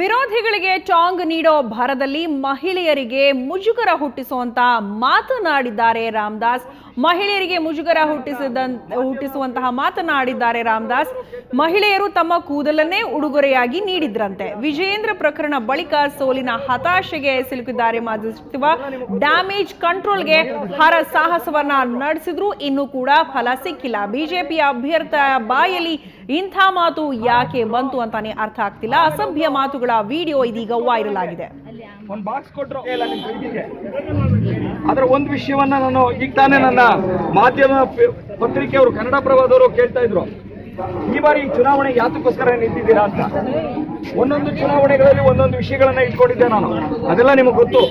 ವಿರೋಧಿಗಳಿಗೆ ಚಾಂಗ್ ನೀಡೋ ಭಾರದಲ್ಲಿ ಮಹಿಳೆಯರಿಗೆ ಮುಜುಗರ ಹುಟ್ಟಿಸುವಂತ ಮಾತನಾಡಿದ್ದಾರೆ ರಾಮದಾಸ್. ಮಹಿಳೆಯರಿಗೆ ಮುಜುಗರ ಹುಟ್ಟಿಸಿದಂತ ಹುಟ್ಟಿಸುವಂತಹ ಮಾತನಾಡಿದ್ದಾರೆ ರಾಮದಾಸ್. ಮಹಿಳೆಯರು ತಮ್ಮ ಕೂದಲನ್ನೇ ಉಡುಗೊರೆಯಾಗಿ ನೀಡಿದ್ರಂತೆ. ವಿಜಯೇಂದ್ರ ಪ್ರಕರಣ ಬಳಿಕ ಸೋಲಿನ ಹತಾಶೆಗೆ ಸಿಲುಕಿದ್ದಾರೆ ಮಾಜಿ ಸಚಿವ. ಡ್ಯಾಮೇಜ್ ಕಂಟ್ರೋಲ್ಗೆ ಹರ ಸಾಹಸವನ್ನ ನಡೆಸಿದ್ರು. ಇನ್ನೂ ಕೂಡ ಫಲ ಸಿಕ್ಕಿಲ್ಲ. ಬಿಜೆಪಿ ಅಭ್ಯರ್ಥಿಯ ಬಾಯಲ್ಲಿ ಇಂಥ ಮಾತು ಯಾಕೆ ಬಂತು ಅಂತಾನೆ ಅರ್ಥ ಆಗ್ತಿಲ್ಲ. ಅಸಭ್ಯ ಮಾತುಗಳ ವಿಡಿಯೋ ಇದೀಗ ವೈರಲ್ ಆಗಿದೆ. ಅದರ ಒಂದು ವಿಷಯವನ್ನ ನಾನು ಈಗ ತಾನೇ ನನ್ನ ಮಾಧ್ಯಮ ಪತ್ರಿಕೆಯವರು ಕನ್ನಡ ಪ್ರಭದವರು ಕೇಳ್ತಾ ಇದ್ರು. ಈ ಬಾರಿ ಈ ಚುನಾವಣೆ ಯಾತಕ್ಕೋಸ್ಕರ ನಿಂತಿದ್ದೀರಾ ಅಂತ. ಒಂದೊಂದು ಚುನಾವಣೆಗಳಲ್ಲಿ ಒಂದೊಂದು ವಿಷಯಗಳನ್ನ ಇಟ್ಕೊಂಡಿದ್ದೆ ನಾನು. ಅದೆಲ್ಲ ನಿಮಗೆ ಗೊತ್ತು.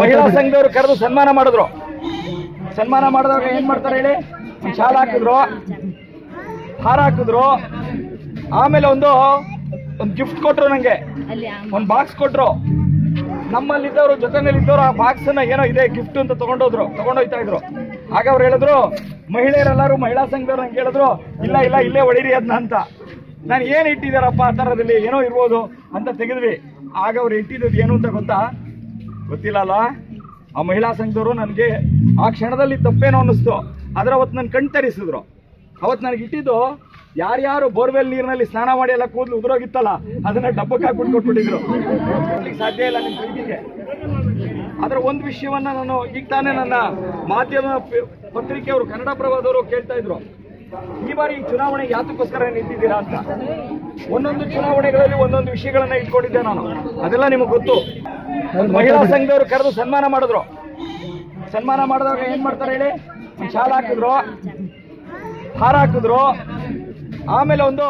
ಮಹಿಳಾ ಸಂಘದವರು ಕರೆದು ಸನ್ಮಾನ ಮಾಡಿದ್ರು. ಸನ್ಮಾನ ಮಾಡಿದಾಗ ಏನ್ ಮಾಡ್ತಾರೆ ಹೇಳಿ? ಶಾಲ ಹಾಕಿದ್ರು. ಹಾರ ಹಾಕಿದ್ರು. ಆಮೇಲೆ ಒಂದು ಒಂದು ಗಿಫ್ಟ್ ಕೊಟ್ರು ನಂಗೆ. ಒಂದು ಬಾಕ್ಸ್ ಕೊಟ್ರು. ನಮ್ಮಲ್ಲಿದ್ದವರು ಜೊತೆನಲ್ಲಿದ್ದವರು ಆ ಬಾಕ್ಸ್ ಏನೋ ಇದೆ ಗಿಫ್ಟ್ ಅಂತ ತಗೊಂಡೋದ್ರು ತಗೊಂಡೋಗ್ತಾ ಇದ್ರು. ಆಗ ಅವ್ರು ಹೇಳಿದ್ರು, ಮಹಿಳೆಯರೆಲ್ಲರೂ ಮಹಿಳಾ ಸಂಘದವ್ರು ನಂಗೆ ಹೇಳಿದ್ರು, ಇಲ್ಲ ಇಲ್ಲ, ಇಲ್ಲೇ ಹೊಡೀರಿ ಅದನ್ನ ಅಂತ. ನಾನು ಏನು ಇಟ್ಟಿದ್ದಾರಪ್ಪ ಆ ಥರದಲ್ಲಿ, ಏನೋ ಇರ್ಬೋದು ಅಂತ ತೆಗೆದ್ವಿ. ಆಗ ಅವ್ರು ಇಟ್ಟಿದ್ದು ಏನು ಅಂತ ಗೊತ್ತಾ? ಗೊತ್ತಿಲ್ಲ ಅಲ್ಲ ಆ ಮಹಿಳಾ ಸಂಘದವರು ನನಗೆ ಆ ಕ್ಷಣದಲ್ಲಿ ತಪ್ಪೇನೋ ಅನ್ನಿಸ್ತು. ಆದ್ರೆ ಅವತ್ತು ನನ್ನ ಕಣ್ ತರಿಸಿದ್ರು ಅವತ್ತು ನನಗೆ ಇಟ್ಟಿದ್ದು ಯಾರ್ಯಾರು ಬೋರ್ವೆಲ್ ನೀರಿನಲ್ಲಿ ಸ್ನಾನ ಮಾಡಿ ಎಲ್ಲ ಕೂದಲು ಉದುರೋಗಿತ್ತಲ್ಲ ಅದನ್ನ ಡಬ್ಬಕ್ಕೆ ಹಾಕ್ಬಿಟ್ಟು ಕೊಟ್ಬಿಟ್ಟಿದ್ರು. ಸಾಧ್ಯ ಇಲ್ಲ ನಿಮ್ಮ ಪ್ರೀತಿಗೆ. ಅದರ ಒಂದು ವಿಷಯವನ್ನ ನಾನು ಈಗ ತಾನೇ ನನ್ನ ಮಾಧ್ಯಮ ಪತ್ರಿಕೆಯವರು ಕನ್ನಡ ಪ್ರಭಾದವರು ಕೇಳ್ತಾ ಇದ್ರು. ಈ ಬಾರಿ ಈ ಚುನಾವಣೆ ಯಾತಕ್ಕೋಸ್ಕರ ನಿಂತಿದ್ದೀರಾ ಅಂತ. ಒಂದೊಂದು ಚುನಾವಣೆಗಳಲ್ಲಿ ಒಂದೊಂದು ವಿಷಯಗಳನ್ನ ಇಟ್ಕೊಂಡಿದ್ದೆ ನಾನು. ಅದೆಲ್ಲ ನಿಮಗೆ ಗೊತ್ತು. ಮಹಿಳಾ ಸಂಘದವರು ಕರೆದು ಸನ್ಮಾನ ಮಾಡಿದ್ರು. ಸನ್ಮಾನ ಮಾಡಿದಾಗ ಏನ್ ಮಾಡ್ತಾರೆ ಹೇಳಿ? ಶಾಲ ಹಾಕಿದ್ರು ಹಾರ ಹಾಕಿದ್ರು. ಆಮೇಲೆ ಒಂದು